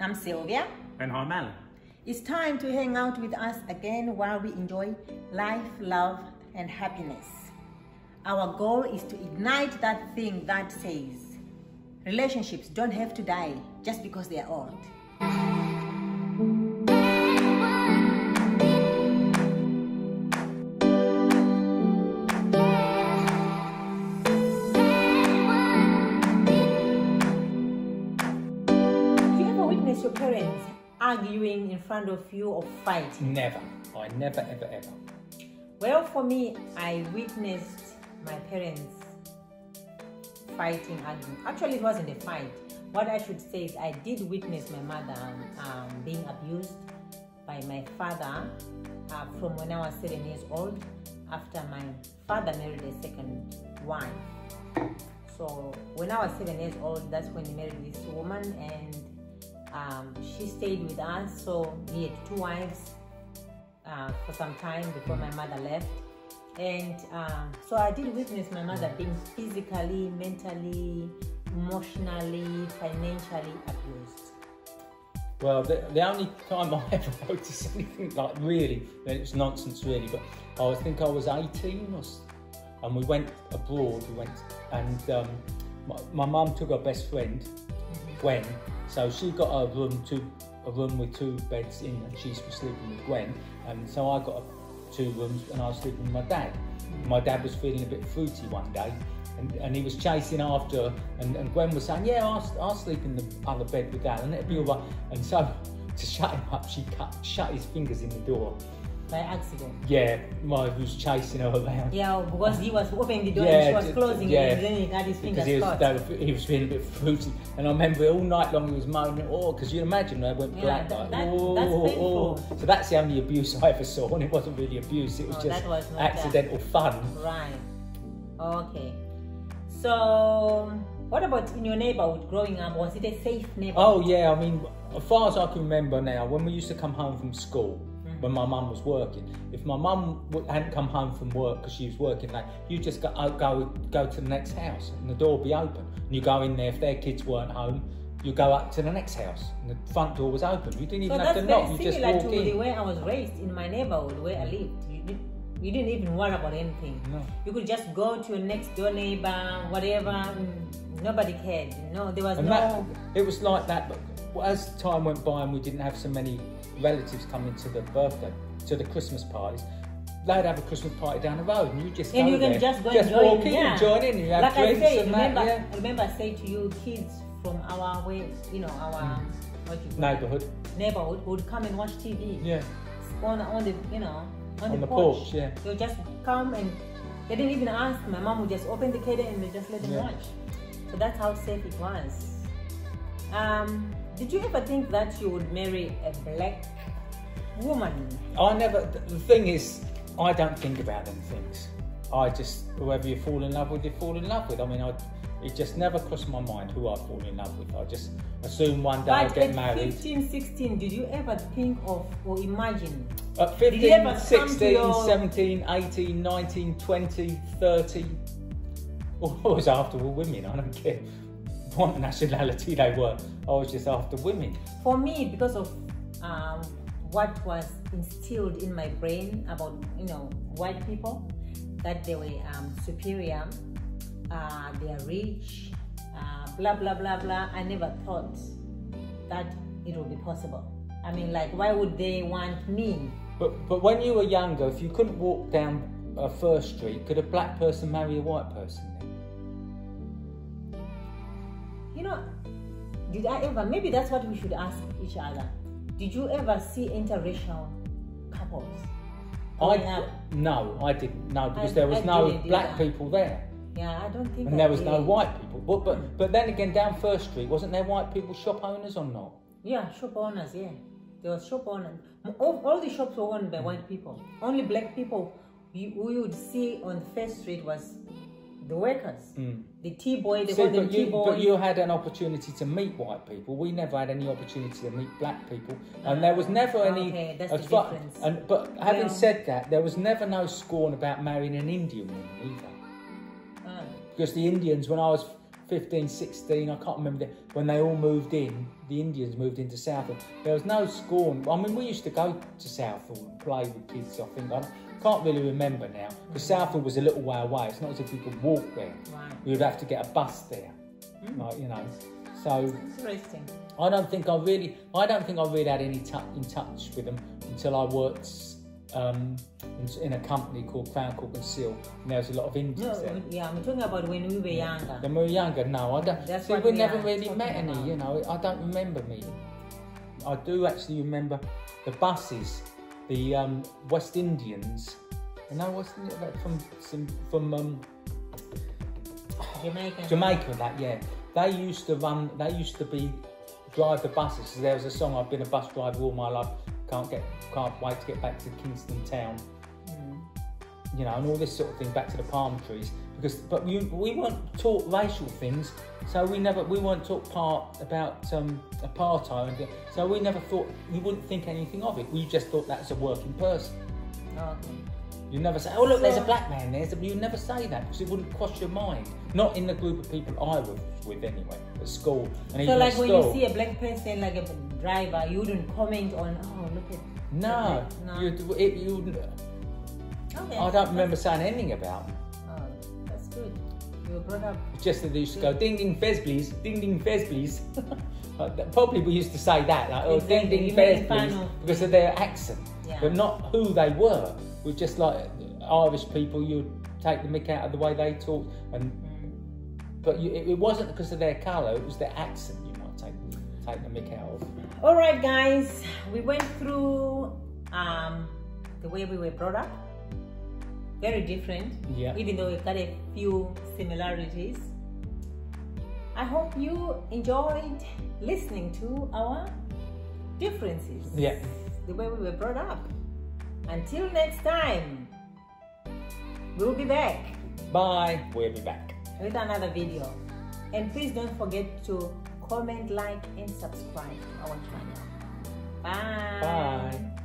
I'm Sylvia. And I'm Alan. It's time to hang out with us again while we enjoy life, love, and happiness. Our goal is to ignite that thing that says relationships don't have to die just because they are old. Witness your parents arguing in front of you or fighting? Never. I never, ever, ever. Well, for me, I witnessed my parents fighting, arguing. Actually, it wasn't a fight. What I should say is, I did witness my mother um, being abused by my father uh, from when I was seven years old after my father married a second wife. So, when I was seven years old, that's when he married this woman, and um, she stayed with us. So, he had two wives uh, for some time before my mother left. And um, so I did witness my mother being physically, mentally, emotionally, financially abused. Well, the, the only time I ever noticed anything like really, it was nonsense really, but I think I was 18 or, and we went abroad, we went, and um, my, my mum took her best friend, Gwen, so she got a room, two, a room with two beds in, and she was sleeping with Gwen, and so I got a, two rooms, and I was sleeping with my dad. My dad was feeling a bit fruity one day, and, and he was chasing after and, and Gwen was saying, "Yeah, I'll, I'll sleep in the other bed with Dad, and it'll be all right." And so, to shut him up, she cut, shut his fingers in the door. By accident. Yeah, my was chasing her around. Yeah, because he was opening the door Yeah, and she was closing yeah. it, and then he got his fingers he was, caught. they were- he was feeling a bit fruity, and I remember all night long he was moaning, "Oh, because you imagine they went Yeah, black, that- like, that- oh, oh, oh." So that's the only abuse I ever saw, and it wasn't really abuse; it was Oh, just was accidental fun. Right. Okay. So, what about in your neighborhood growing up? Was it a safe neighborhood? Oh yeah, I mean, as far as I can remember now, when we used to come home from school. When my mum was working, if my mum hadn't come home from work because she was working late, you just go, uh, go go to the next house and the door would be open. And you go in there if their kids weren't home, you go up to the next house and the front door was open. You didn't So even have to knock. You just walk to the way I was raised in my neighborhood where I lived. You, did, you didn't even worry about anything. No. You could just go to your next door neighbor, whatever. mm, Nobody cared. No, there was And no. that, it was like that, but as time went by and we didn't have so many relatives coming to the birthday, to the Christmas parties, they'd have a Christmas party down the road and you just and go you can there, just go just and join. walk in yeah. and join in. You have like drinks I say, and remember, that, yeah. I remember I say to you, kids from our way, you know, our hmm. what you it? Neighborhood would come and watch TV. yeah. on on the you know on, On the, the porch, yeah. They'll just come and they didn't even ask. My mom would just open the curtain and they just let them Yeah. watch. So that's how safe it was. Um, did you ever think that you would marry a black woman? I never. The thing is, I don't think about them things. I just whoever you fall in love with, you fall in love with. I mean, I it just never crossed my mind who I fall in love with. I just assume one day I'll get at married. 15, 16, did you ever think of or imagine? At Did 15, ever come to 16, your- 17, 18, 19, 20, 30. Always after women. I don't care what nationality they were. I was just after women. For me, because of um, what was instilled in my brain about you know white people, that they were um, superior, uh, they are rich, uh, blah blah blah blah. I never thought that it would be possible. I mean, like, why would they want me? But but when you were younger, if you couldn't walk down a first street, could a black person marry a white person? You know, did I ever? Maybe that's what we should ask each other. Did you ever see interracial couples? I up? no, I didn't. No, because I- there was I no black people there, Yeah, I don't think. and I there was no white people. But but but then again, down First Street, wasn't there white people shop owners or not? Yeah, shop owners, yeah. There was shop owners. All, all the shops were owned by white people. Only black people we would see on First Street was the workers. The T-boy, they See, call them you, T-boy. but you had an opportunity to meet white people. We never had any opportunity to meet black people, and there was never any. Okay, that's the difference. And but having Well- said that, there was never no scorn about marrying an Indian woman either, Ah, because the Indians, when I was 15, 16, I can't remember the, when they all moved in, the Indians moved into Southall. There was no scorn. I mean, we used to go to Southall and play with kids, I think. I can't really remember now because Southall was a little way away. It's not as if we could walk there. Right. We would have to get a bus there, Mm. like, you know. So Interesting. I don't think I really, I don't think I really had any touch in touch with them until I worked um, in, in a company called Crown Cork and Seal, and there was a lot of No, Indians there. yeah, I'm talking about when we were younger. When we were younger, no, I don't. That's see, we we never really met any. about. You know, I don't remember meeting. I do actually remember the buses, the um, West Indians. You know, West Indians from from, from um, Jamaican. Jamaica. That yeah, they used to run. They used to be drive the buses. There was a song. I've been a bus driver all my life. Can't get, can't wait to get back to Kingston Town. Mm. You know, and all this sort of thing back to the palm trees. Because, but we, we weren't taught racial things, so we never we weren't taught part about um, apartheid. So we never thought we wouldn't think anything of it. We just thought that's a working person. Okay. You never say, "Oh look, there's a black man there." You never say that because it wouldn't cross your mind. Not in the group of people I was with anyway at school. And So, like when you see a black person, like a driver, you wouldn't comment on, oh, look at. no, No. you you. Okay. I don't remember saying anything about. Them. Oh, that's good. You were brought up. Just that they used to go ding ding fez please, ding ding fez please. Probably we used to say that, like, oh ding Exactly, ding you fez please, because of their accent, Yeah. but not who they were. We're just like Irish people, you'd take the mick out of the way they talk, and Mm. but you, it, it wasn't because of their colour, it was their accent you might take take the mick out of. All right, guys, we went through um, the way we were brought up. Very different, Yeah. even though we've got a few similarities. I hope you enjoyed listening to our differences. Yeah. The way we were brought up. Until next time, we'll be back Bye. We'll be back. with another video. And please don't forget to comment, like, and subscribe to our channel. Bye. Bye.